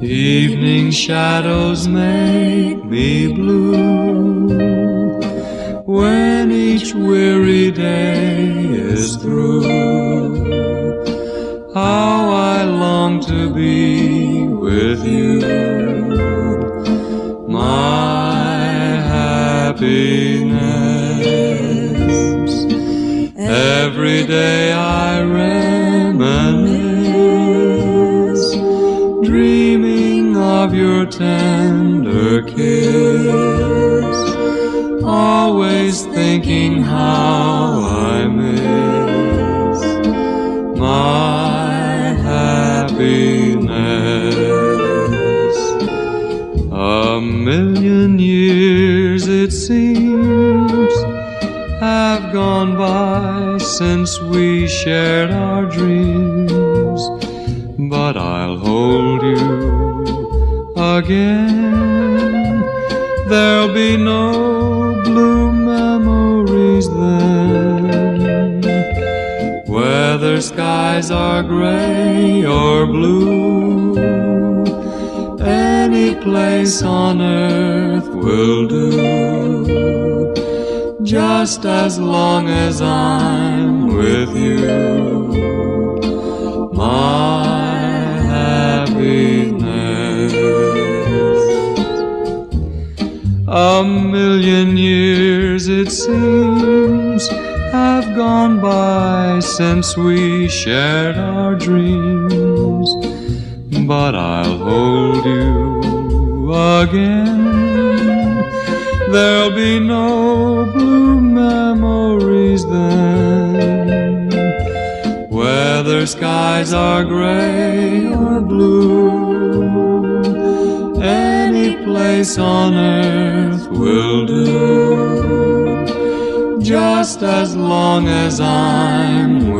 Evening shadows make me blue when each weary day is through. How I long to be with you, my happiness. Every day I reminisce, dreaming of your tender kiss, always thinking how I miss my happiness. A million years it seems have gone by since we shared our dreams, but I'll hold you again. There'll be no blue memories then. Whether skies are gray or blue, any place on earth will do. Just as long as I'm with you, my happiness. A million years it seems have gone by since we shared our dreams, but I'll hold you again. There'll be no blue memories then, whether skies are gray or blue. Any place on earth will do just as long as I'm